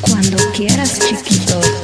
Cuando quieras, chiquito.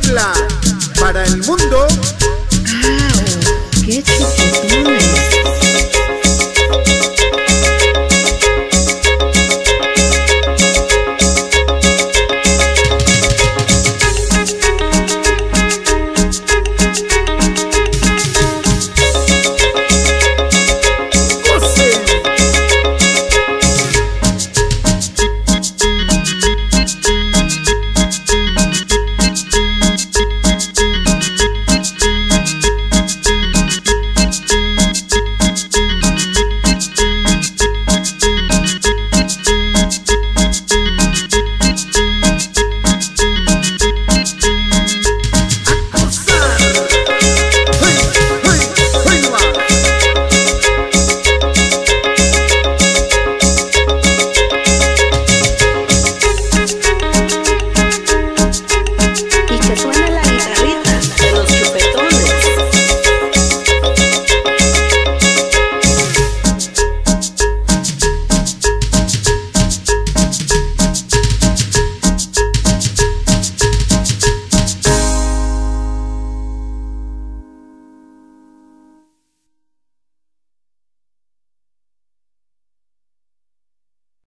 Puebla para el mundo. ¡Qué chiquitona!